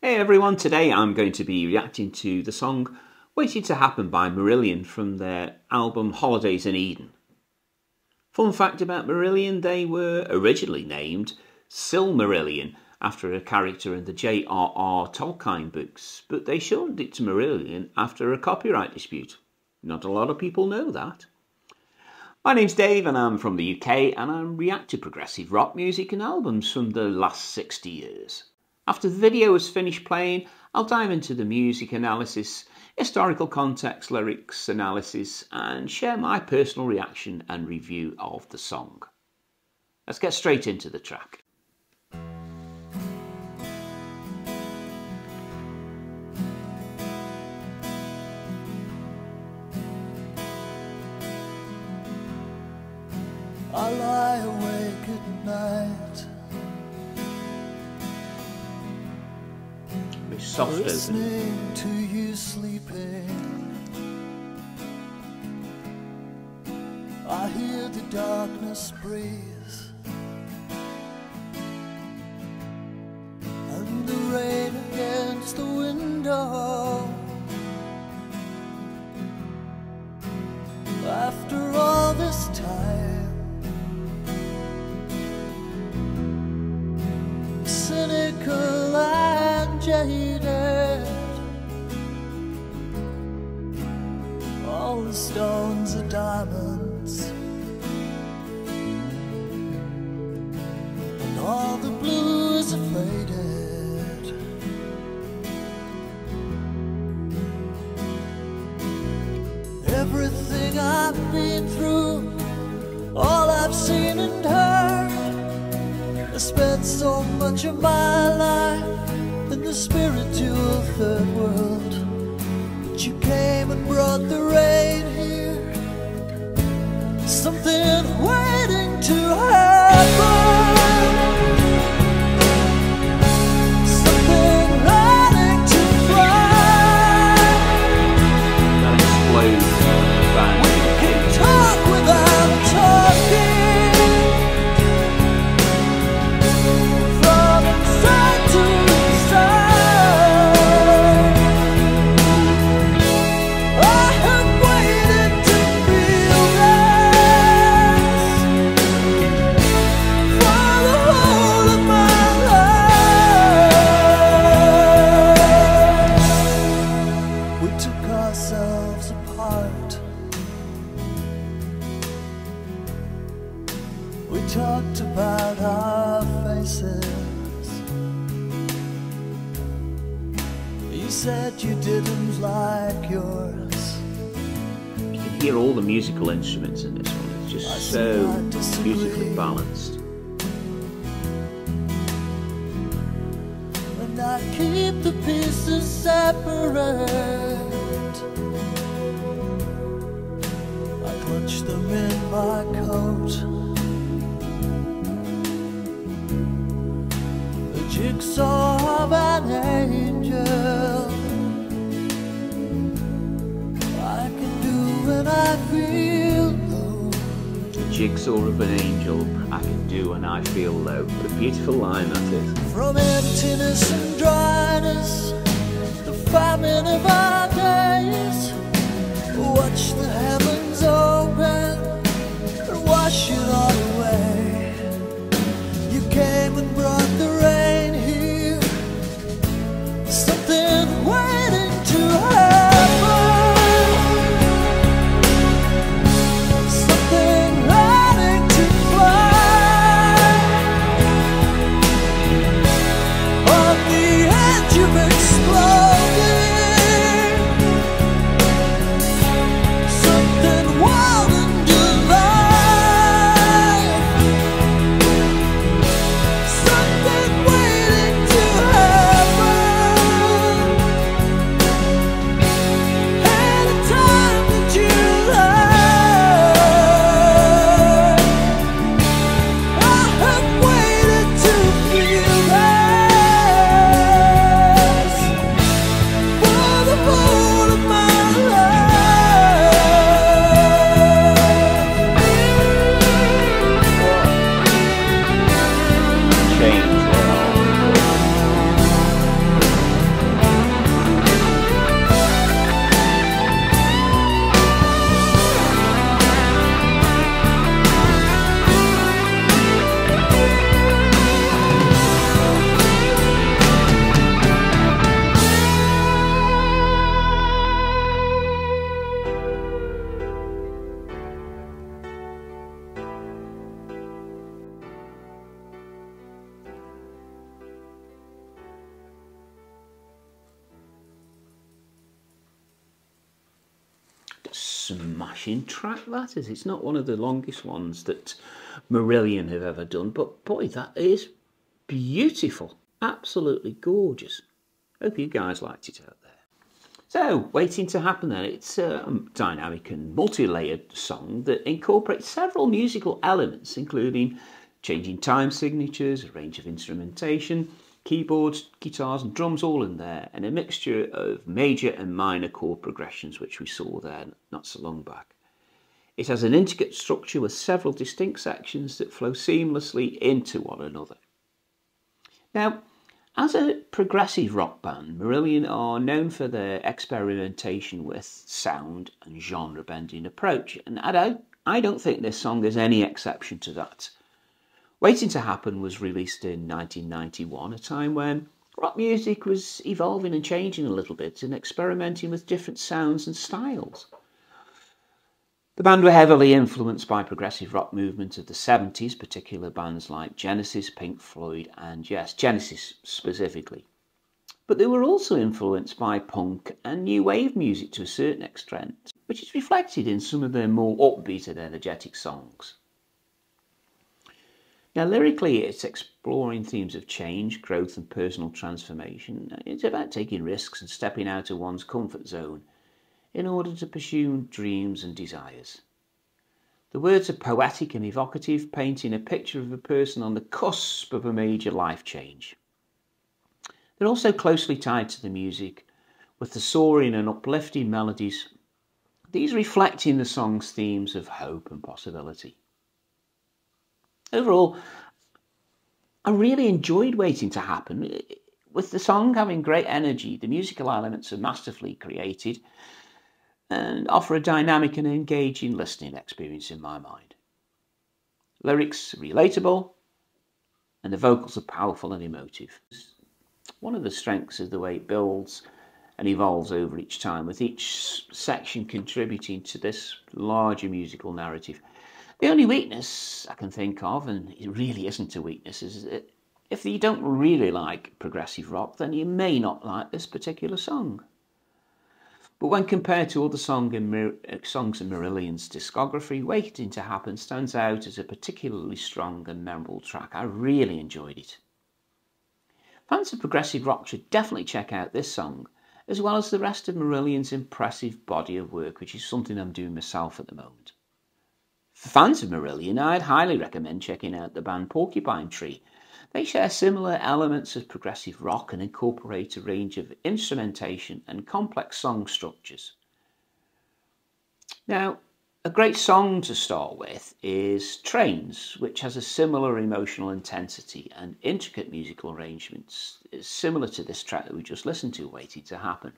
Hey everyone, today I'm going to be reacting to the song Waiting to Happen by Marillion from their album Holidays in Eden. Fun fact about Marillion, they were originally named Silmarillion after a character in the J.R.R. Tolkien books, but they shortened it to Marillion after a copyright dispute. Not a lot of people know that. My name's Dave and I'm from the UK and I react to progressive rock music and albums from the last 60 years. After the video has finished playing, I'll dive into the music analysis, historical context, lyrics analysis, and share my personal reaction and review of the song. Let's get straight into the track. I lie awake at night soft to you sleeping. I hear the darkness breeze. And the rain against the window. After all this time Cynical the blues are faded Everything I've been through All I've seen and heard I spent so much of my life In the spiritual third world. But you came and brought the rain here Something waiting to happen talked about our faces. You said you didn't like yours. You can hear all the musical instruments in this one. It's just so beautifully balanced. And I keep the pieces separate. I them in my coat. jigsaw of an angel. I can do when I feel low. The jigsaw of an angel I can do when I feel low. What a beautiful line that is. From emptiness and dryness The famine of our days. Watch the heavens smashing track that is. It's not one of the longest ones that Marillion have ever done, but boy, that is beautiful. Absolutely gorgeous. Hope you guys liked it out there. So, Waiting to Happen then, it's a dynamic and multi-layered song that incorporates several musical elements, including changing time signatures, a range of instrumentation, keyboards, guitars and drums all in there, and a mixture of major and minor chord progressions, which we saw there not so long back. It has an intricate structure with several distinct sections that flow seamlessly into one another. Now, as a progressive rock band, Marillion are known for their experimentation with sound and genre bending approach, and I don't, I don't think this song is any exception to that. Waiting to Happen was released in 1991, a time when rock music was evolving and changing a little bit and experimenting with different sounds and styles. The band were heavily influenced by progressive rock movement of the 70s, particular bands like Genesis, Pink Floyd, and yes, Genesis specifically. But they were also influenced by punk and new wave music to a certain extent, which is reflected in some of their more upbeat and energetic songs. Now, lyrically, it's exploring themes of change, growth, and personal transformation. It's about taking risks and stepping out of one's comfort zone in order to pursue dreams and desires. The words are poetic and evocative, painting a picture of a person on the cusp of a major life change. They're also closely tied to the music, with the soaring and uplifting melodies, these reflecting the song's themes of hope and possibility. Overall, I really enjoyed Waiting to Happen. With the song having great energy, the musical elements are masterfully created, and offer a dynamic and engaging listening experience in my mind. Lyrics relatable, and the vocals are powerful and emotive. One of the strengths is the way it builds and evolves over each time, with each section contributing to this larger musical narrative. The only weakness I can think of, and it really isn't a weakness, is that if you don't really like progressive rock, then you may not like this particular song. But when compared to other song in uh, songs in Marillion's discography, Waiting to Happen stands out as a particularly strong and memorable track. I really enjoyed it. Fans of progressive rock should definitely check out this song, as well as the rest of Marillion's impressive body of work, which is something I'm doing myself at the moment. For fans of Marillion, I'd highly recommend checking out the band Porcupine Tree, they share similar elements of progressive rock and incorporate a range of instrumentation and complex song structures. Now, a great song to start with is Trains, which has a similar emotional intensity and intricate musical arrangements similar to this track that we just listened to, Waiting to Happen.